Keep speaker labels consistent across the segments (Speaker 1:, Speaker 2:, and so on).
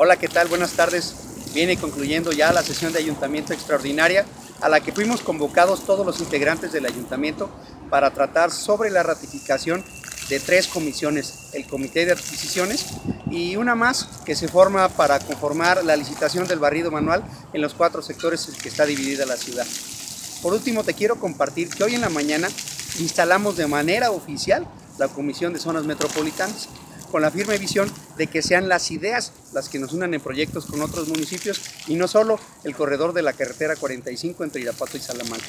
Speaker 1: Hola, ¿qué tal? Buenas tardes. Viene concluyendo ya la sesión de ayuntamiento extraordinaria a la que fuimos convocados todos los integrantes del ayuntamiento para tratar sobre la ratificación de tres comisiones, el Comité de Adquisiciones y una más que se forma para conformar la licitación del barrido manual en los cuatro sectores en que está dividida la ciudad. Por último, te quiero compartir que hoy en la mañana instalamos de manera oficial la Comisión de Zonas Metropolitanas con la firme visión de que sean las ideas las que nos unan en proyectos con otros municipios y no solo el corredor de la carretera 45 entre Irapato y Salamanca.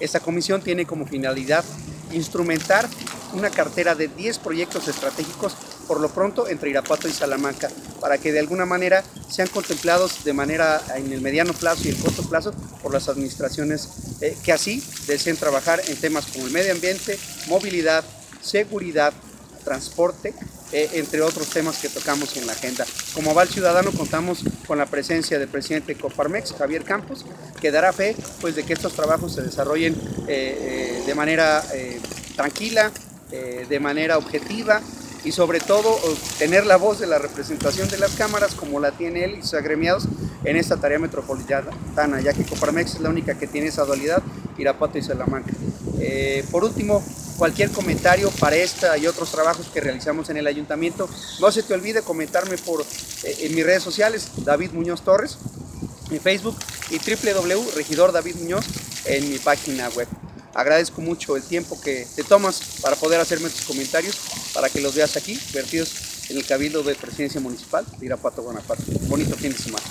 Speaker 1: Esta comisión tiene como finalidad instrumentar una cartera de 10 proyectos estratégicos por lo pronto entre Irapato y Salamanca para que de alguna manera sean contemplados de manera en el mediano plazo y el corto plazo por las administraciones eh, que así deseen trabajar en temas como el medio ambiente, movilidad, seguridad, transporte, eh, entre otros temas que tocamos en la agenda. Como Aval Ciudadano contamos con la presencia del presidente de Coparmex, Javier Campos, que dará fe pues, de que estos trabajos se desarrollen eh, de manera tranquila, de manera objetiva y sobre todo tener la voz de la representación de las cámaras como la tiene él y sus agremiados en esta tarea metropolitana, ya que Coparmex es la única que tiene esa dualidad, Irapuato y Salamanca. Eh, por último, cualquier comentario para esta y otros trabajos que realizamos en el ayuntamiento, no se te olvide comentarme por, eh, en mis redes sociales, David Muñoz Torres, en Facebook y www.regidor David Muñoz en mi página web. Agradezco mucho el tiempo que te tomas para poder hacerme tus comentarios, para que los veas aquí, vertidos en el Cabildo de Presidencia Municipal de Irapuato, Guanajuato. Bonito fin de semana.